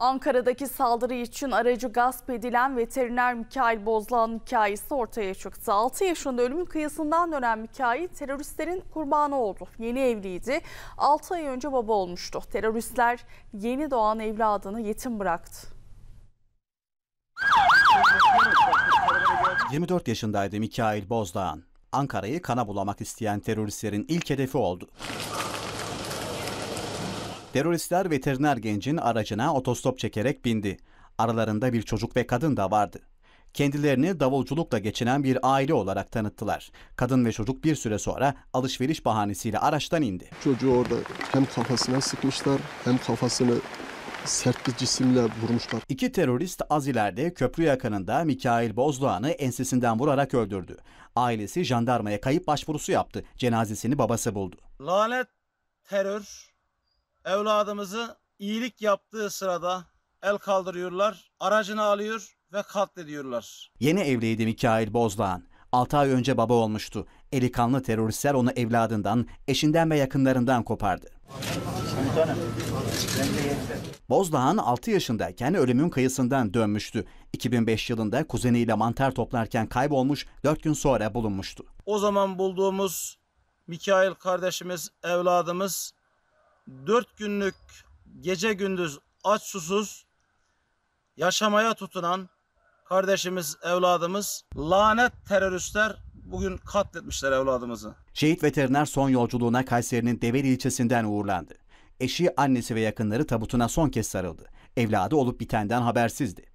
Ankara'daki saldırı için aracı gasp edilen veteriner Mikail Bozdağ'ın hikayesi ortaya çıktı. 6 yaşında ölümün kıyısından dönen Mikail teröristlerin kurbanı oldu. Yeni evliydi. 6 ay önce baba olmuştu. Teröristler yeni doğan evladını yetim bıraktı. 24 yaşındaydı Mikail Bozdağ'ın. Ankara'yı kana bulamak isteyen teröristlerin ilk hedefi oldu. Teröristler veteriner gencin aracına otostop çekerek bindi. Aralarında bir çocuk ve kadın da vardı. Kendilerini davulculukla geçinen bir aile olarak tanıttılar. Kadın ve çocuk bir süre sonra alışveriş bahanesiyle araçtan indi. Çocuğu orada hem kafasına sıkmışlar hem kafasını sert bir cisimle vurmuşlar. İki terörist az ileride köprü yakınında Mikail Bozdağ'ını ensesinden vurarak öldürdü. Ailesi jandarmaya kayıp başvurusu yaptı. Cenazesini babası buldu. Lanet terör evladımızı iyilik yaptığı sırada el kaldırıyorlar, aracını alıyor ve katlediyorlar. Yeni evliydi Mikail Bozdağ'ın. 6 ay önce baba olmuştu. Eli kanlı teröristler onu evladından, eşinden ve yakınlarından kopardı. Bozdağ'ın 6 yaşındayken ölümün kıyısından dönmüştü. 2005 yılında kuzeniyle mantar toplarken kaybolmuş 4 gün sonra bulunmuştu. O zaman bulduğumuz Mikail kardeşimiz, evladımız dört günlük gece gündüz aç susuz yaşamaya tutunan kardeşimiz, evladımız lanet teröristler bugün katletmişler evladımızı. Şehit veteriner son yolculuğuna Kayseri'nin Develi ilçesinden uğurlandı. Eşi, annesi ve yakınları tabutuna son kez sarıldı. Evladı olup bitenden habersizdi.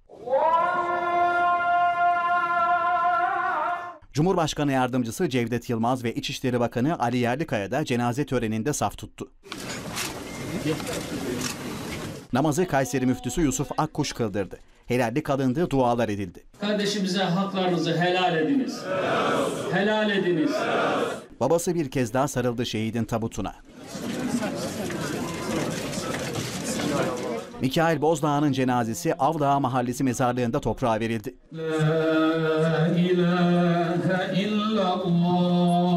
Cumhurbaşkanı Yardımcısı Cevdet Yılmaz ve İçişleri Bakanı Ali Yerlikaya da cenaze töreninde saf tuttu. Namazı Kayseri Müftüsü Yusuf Akkuş kıldırdı. Helallik alındı, dualar edildi. Kardeşimize haklarınızı helal ediniz. Helal, olsun. helal ediniz. Helal. Babası bir kez daha sarıldı şehidin tabutuna. Mikail Bozdağ'ın cenazesi Avdağ Mahallesi mezarlığında toprağa verildi. La ilahe illallah.